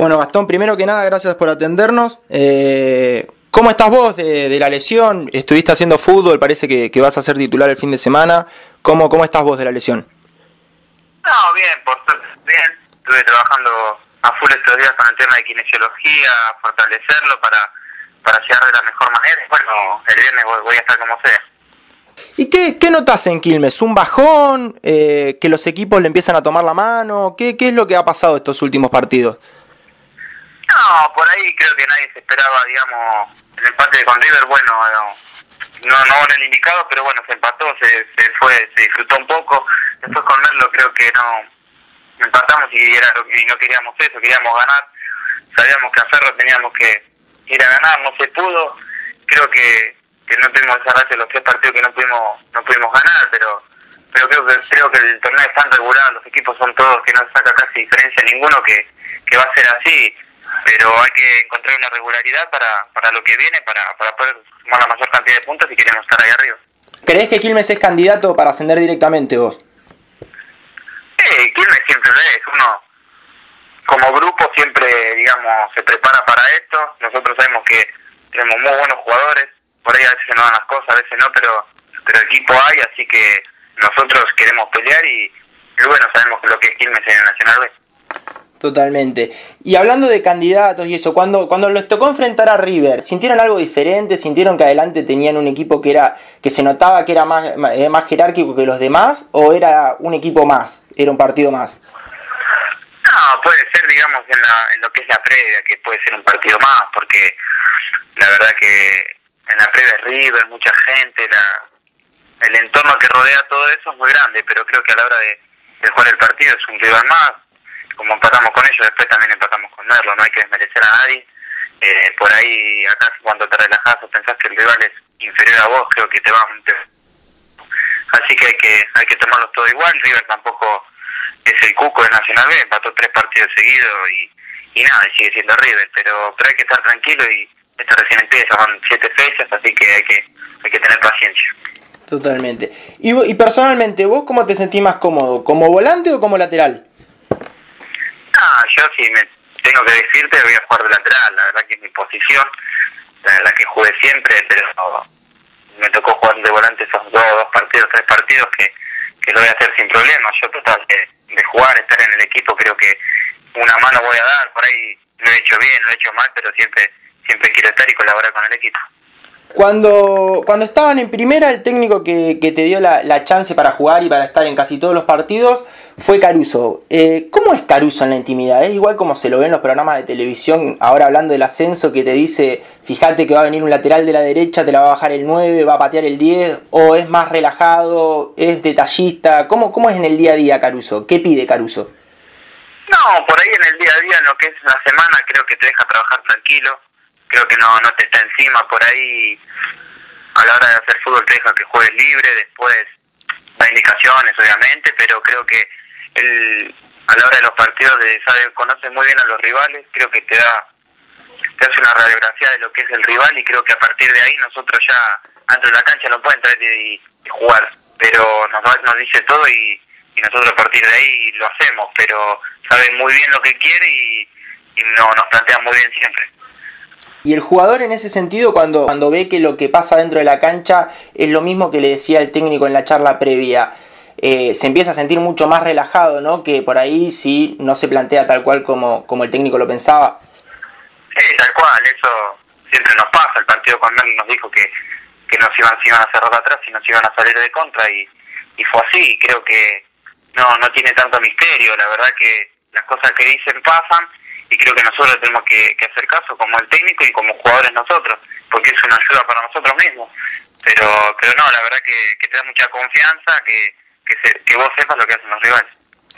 Bueno, Gastón, primero que nada, gracias por atendernos. Eh, ¿Cómo estás vos de, la lesión? Estuviste haciendo fútbol, parece que, vas a ser titular el fin de semana. ¿Cómo, ¿Cómo estás vos de la lesión? No, bien, por bien. Estuve trabajando a full estos días con el tema de kinesiología, fortalecerlo para, para llegar de la mejor manera. Bueno, el viernes voy, a estar como sea. ¿Y qué, qué notas en Quilmes? ¿Un bajón? Eh, ¿Que los equipos le empiezan a tomar la mano? ¿Qué, ¿Qué es lo que ha pasado estos últimos partidos? No, por ahí creo que nadie se esperaba, digamos, el empate con River, bueno, no, no en el indicado, pero bueno, se empató, se, se fue, se disfrutó un poco. Después con Merlo creo que no empatamos y, era, y no queríamos eso, queríamos ganar. Sabíamos que a Ferro teníamos que ir a ganar, no se pudo. Creo que, que no tuvimos esa racha los tres partidos que no pudimos no pudimos ganar, pero pero creo que creo que el torneo es tan regular, los equipos son todos que no saca casi diferencia ninguno que, que va a ser así pero hay que encontrar una regularidad para, para lo que viene, para, para poder sumar la mayor cantidad de puntos y queremos estar ahí arriba. ¿Crees que Quilmes es candidato para ascender directamente vos? Sí, Quilmes siempre lo es. Uno, como grupo, siempre, digamos, se prepara para esto. Nosotros sabemos que tenemos muy buenos jugadores. Por ahí a veces no dan las cosas, a veces no, pero, pero equipo hay, así que nosotros queremos pelear y, y bueno, sabemos lo que es Quilmes en el Nacional B. Totalmente. Y hablando de candidatos y eso, cuando, cuando les tocó enfrentar a River, ¿sintieron algo diferente? ¿Sintieron que adelante tenían un equipo que era que se notaba que era más, eh, más jerárquico que los demás? ¿O era un equipo más? ¿Era un partido más? No, puede ser, digamos, en, la, en lo que es la previa, que puede ser un partido más, porque la verdad que en la previa es River, mucha gente, la, el entorno que rodea todo eso es muy grande, pero creo que a la hora de, jugar el partido es un rival más como empatamos con ellos, después también empatamos con Merlo, no hay que desmerecer a nadie. Eh, por ahí, acá cuando te relajas o pensás que el rival es inferior a vos, creo que te va a... Así que hay que hay que tomarlos todo igual. River tampoco es el cuco de Nacional B, empató tres partidos seguidos y, y nada, sigue siendo River. Pero, pero hay que estar tranquilo y esto recién empieza, son siete fechas, así que hay que, hay que tener paciencia. Totalmente. Y, y personalmente, ¿vos cómo te sentís más cómodo? ¿Como volante o como lateral? Ah, yo si me tengo que decirte voy a jugar de lateral, la verdad que es mi posición, la verdad que jugué siempre, pero me tocó jugar de volante esos dos, dos partidos, tres partidos que, que lo voy a hacer sin problema. Yo total de, de jugar, estar en el equipo, creo que una mano voy a dar, por ahí lo he hecho bien, lo he hecho mal, pero siempre siempre quiero estar y colaborar con el equipo. Cuando, cuando estaban en primera, el técnico que, que te dio la, la, chance para jugar y para estar en casi todos los partidos fue Caruso. Eh, ¿Cómo es Caruso en la intimidad? ¿Es igual como se lo ve en los programas de televisión, ahora hablando del ascenso, que te dice, fíjate que va a venir un lateral de la derecha, te la va a bajar el 9, va a patear el 10, o es más relajado, es detallista? ¿Cómo, cómo es en el día a día Caruso? ¿Qué pide Caruso? No, por ahí en el día a día, en lo que es la semana, creo que te deja trabajar tranquilo creo que no, no te está encima por ahí a la hora de hacer fútbol te deja que juegues libre, después da indicaciones obviamente, pero creo que él a la hora de los partidos de, sabe, conoce muy bien a los rivales, creo que te da te hace una radiografía de lo que es el rival y creo que a partir de ahí nosotros ya antes de la cancha no pueden entrar y, jugar, pero nos, nos dice todo y, y, nosotros a partir de ahí lo hacemos, pero sabe muy bien lo que quiere y, y no, nos plantea muy bien siempre. Y el jugador en ese sentido, cuando, cuando ve que lo que pasa dentro de la cancha es lo mismo que le decía el técnico en la charla previa, eh, se empieza a sentir mucho más relajado, ¿no? Que por ahí sí no se plantea tal cual como, como el técnico lo pensaba. Sí, tal cual, eso siempre nos pasa. El partido con Merlin nos dijo que, que nos iban, se iban a cerrar atrás y nos iban a salir de contra y, y fue así. Creo que no, no tiene tanto misterio, la verdad que las cosas que dicen pasan y creo que nosotros tenemos que, hacer caso como el técnico y como jugadores nosotros, porque es una ayuda para nosotros mismos. Pero pero no, la verdad que, te da mucha confianza, que, que, vos sepas lo que hacen los rivales.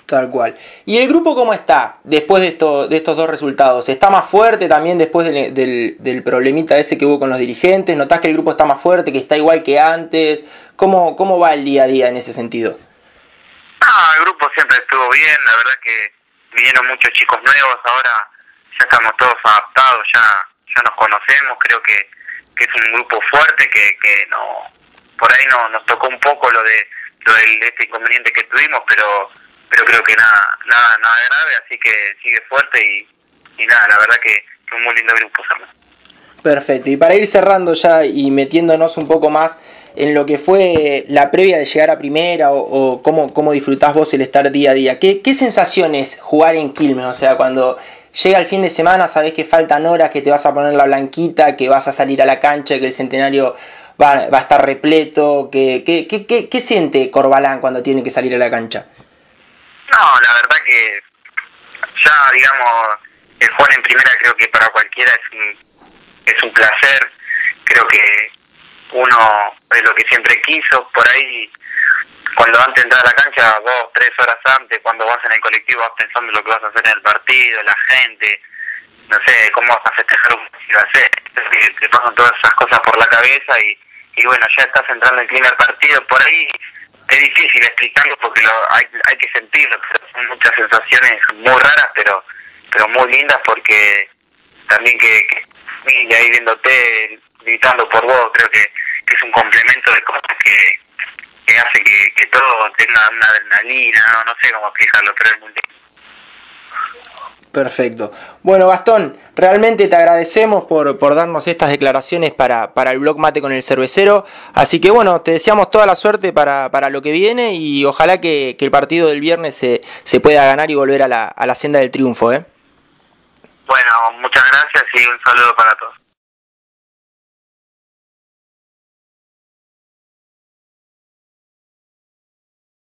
Tal cual. ¿Y el grupo cómo está después de, esto, de estos dos resultados? ¿Está más fuerte también después del, del, del, problemita ese que hubo con los dirigentes? ¿Notás que el grupo está más fuerte, que está igual que antes? ¿Cómo, cómo va el día a día en ese sentido? Ah, el grupo siempre estuvo bien, la verdad que vinieron muchos chicos nuevos, ahora ya estamos todos adaptados, ya ya nos conocemos, creo que, que es un grupo fuerte que, que no por ahí no nos tocó un poco lo de lo del este inconveniente que tuvimos, pero pero creo que nada nada nada grave, así que sigue fuerte y, y nada, la verdad que, que un muy lindo grupo. Perfecto, y para ir cerrando ya y metiéndonos un poco más en lo que fue la previa de llegar a primera o, cómo, cómo, disfrutás vos el estar día a día. ¿Qué, ¿Qué sensación es jugar en Quilmes? O sea, cuando llega el fin de semana sabés que faltan horas, que te vas a poner la blanquita, que vas a salir a la cancha, que el centenario va, va a estar repleto. ¿Qué, qué, qué, qué siente Corbalán cuando tiene que salir a la cancha? No, la verdad que ya, digamos, el jugar en primera creo que para cualquiera es un, es un placer. Creo que uno es lo que siempre quiso, por ahí cuando antes de entrar a la cancha, dos, tres horas antes, cuando vas en el colectivo vas pensando lo que vas a hacer en el partido, la gente, no sé, cómo vas a festejar un partido, te pasan todas esas cosas por la cabeza y, y bueno, ya estás entrando en clima del partido, por ahí es difícil explicarlo porque lo, hay, hay que sentirlo, son muchas sensaciones muy raras, pero pero muy lindas porque también que, que ahí viéndote, gritando por vos, creo que que es un complemento de cosas que, que hace que, que, todo tenga una adrenalina, no, no sé cómo explicarlo, pero es muy Perfecto. Bueno, Gastón, realmente te agradecemos por, por darnos estas declaraciones para, para, el blog Mate con el cervecero. Así que bueno, te deseamos toda la suerte para, para lo que viene y ojalá que, que, el partido del viernes se, se pueda ganar y volver a la, a la senda del triunfo. ¿eh? Bueno, muchas gracias y un saludo para todos.